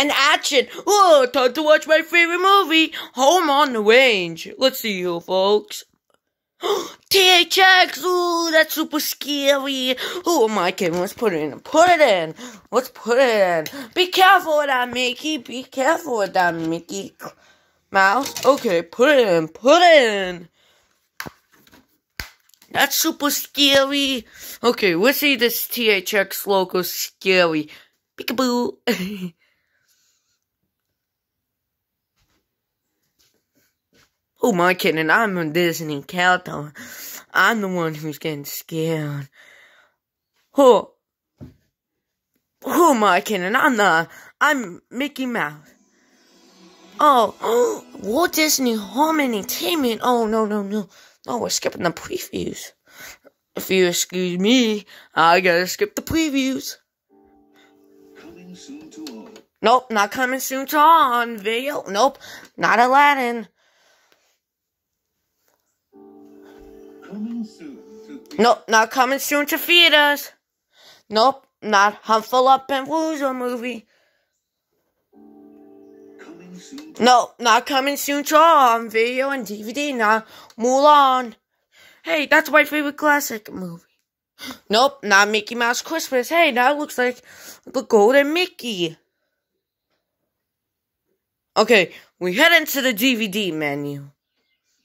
And action! Oh, time to watch my favorite movie, Home on the Range. Let's see you, folks. THX! Ooh, that's super scary. Oh my god, let's put it in. Put it in. Let's put it in. Be careful with that, Mickey. Be careful with that, Mickey. Mouse. Okay, put it in. Put it in. That's super scary. Okay, let's see this THX logo scary. Peekaboo. Oh my kidding, I'm a Disney character. I'm the one who's getting scared. Oh. Who am I kidding? I'm the, I'm Mickey Mouse. Oh, Walt Disney Home Entertainment. Oh, no, no, no. No, we're skipping the previews. If you excuse me, I gotta skip the previews. Coming soon to all. Nope, not coming soon to all on video. Nope, not Aladdin. Coming soon to Nope, not coming soon to theaters. Nope, not Humphrey Up and Loser movie. No, not coming soon to all on video and DVD. Not Mulan. Hey, that's my favorite classic movie. Nope, not Mickey Mouse Christmas. Hey, that looks like the Golden Mickey. Okay, we head into the DVD menu.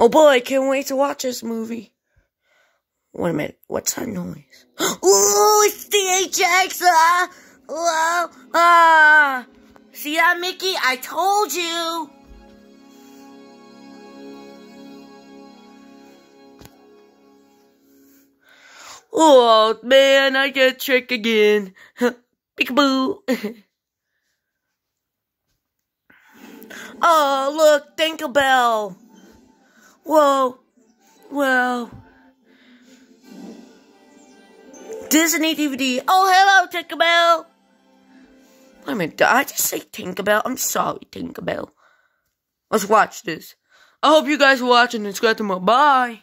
Oh boy, I can't wait to watch this movie. Wait a minute, what's that noise? Ooh, it's the HX! Ah! Uh, ah! See that, Mickey? I told you! Oh man, I get tricked again. Peekaboo. oh, look, Tinkerbell. Whoa. Whoa. Disney DVD. Oh, hello, Tinkerbell. Wait a minute, did I just say Tinkerbell? I'm sorry, Tinkerbell. Let's watch this. I hope you guys are watching this. Got Bye.